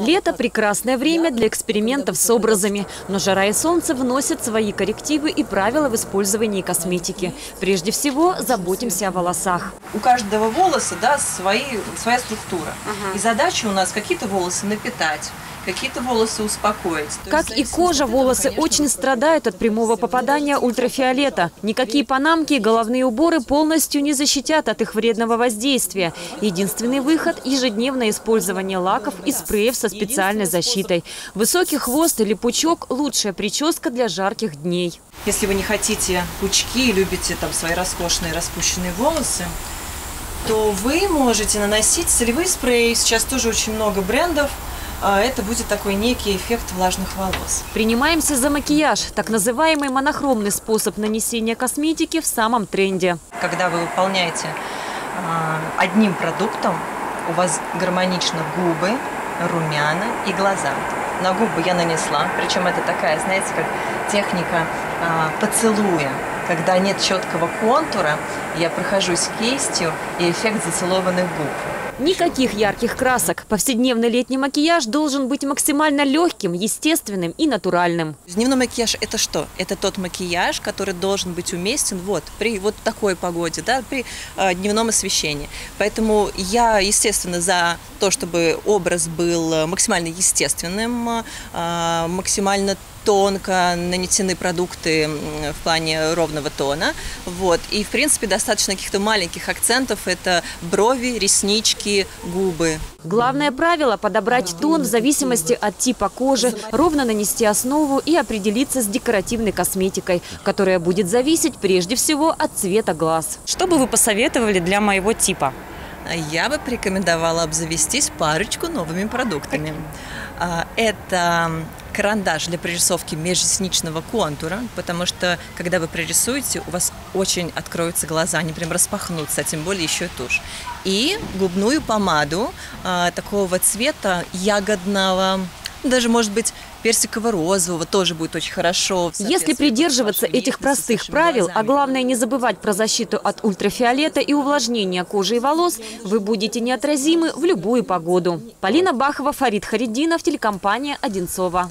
Лето – прекрасное время для экспериментов с образами. Но жара и солнце вносят свои коррективы и правила в использовании косметики. Прежде всего, заботимся о волосах. У каждого волоса да, свои, своя структура. И задача у нас какие-то волосы напитать, какие-то волосы успокоить. То Как и кожа, волосы конечно, очень страдают от прямого попадания ультрафиолета. Никакие панамки и головные уборы полностью не защитят от их вредного воздействия. Единственный выход – ежедневное использование лаков и спреев со специальной защитой. Высокий хвост или пучок – лучшая прическа для жарких дней. Если вы не хотите пучки и любите там свои роскошные распущенные волосы, то вы можете наносить солевые спреи. Сейчас тоже очень много брендов. А Это будет такой некий эффект влажных волос. Принимаемся за макияж. Так называемый монохромный способ нанесения косметики в самом тренде. Когда вы выполняете а, одним продуктом, у вас гармонично губы, румяна и глаза. На губы я нанесла, причем это такая, знаете, как техника а, поцелуя. Когда нет четкого контура, я прохожусь кистью и эффект зацелованных губ. Никаких ярких красок. Повседневный летний макияж должен быть максимально легким, естественным и натуральным. Дневной макияж – это что? Это тот макияж, который должен быть уместен вот при вот такой погоде, да, при э, дневном освещении. Поэтому я, естественно, за то, чтобы образ был э, максимально естественным, э, максимально тонко нанесены продукты в плане ровного тона. Вот. И, в принципе, достаточно каких-то маленьких акцентов. Это брови, реснички, губы. Главное правило – подобрать тон в зависимости от типа кожи, ровно нанести основу и определиться с декоративной косметикой, которая будет зависеть прежде всего от цвета глаз. Что бы вы посоветовали для моего типа? Я бы порекомендовала обзавестись парочку новыми продуктами. А, Это карандаш для прорисовки межресничного контура, потому что, когда вы прорисуете, у вас очень откроются глаза, они прям распахнутся, а тем более еще и тушь. И губную помаду а, такого цвета ягодного, даже, может быть, персиково-розового тоже будет очень хорошо. Если придерживаться этих простых правил, а главное не забывать про защиту от ультрафиолета и увлажнения кожи и волос, вы будете неотразимы в любую погоду. Полина Бахова, Фарид Харидинов, телекомпания «Одинцова».